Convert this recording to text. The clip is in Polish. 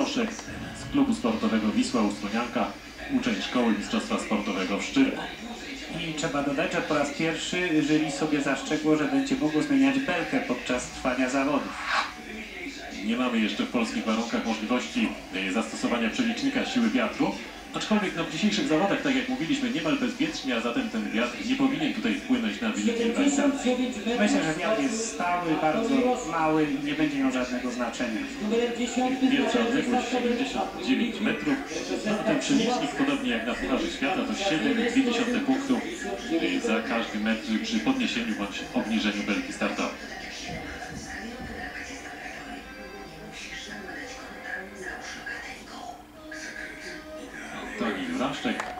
Proszek z klubu sportowego Wisła Usłonianka, uczeń Szkoły Mistrzostwa Sportowego w Szczyrku. I trzeba dodać, że po raz pierwszy jury sobie zaszczegło, że będzie mogło zmieniać belkę podczas trwania zawodów. Nie mamy jeszcze w polskich warunkach możliwości e, zastosowania przelicznika siły wiatru, aczkolwiek na dzisiejszych zawodach, tak jak mówiliśmy, niemal bezwiecznie, a zatem ten wiatr nie powinien tutaj wpłynąć na wyniki rywalizacji. Myślę, że wiatr jest stały, bardzo mały i nie będzie miał żadnego znaczenia. Pierwsza odległość 79 metrów. No, ten przelicznik, podobnie jak na Pucharze Świata, to 7,2 punktu e, za każdy metr przy podniesieniu bądź obniżeniu belki startowej. Nachsteigen.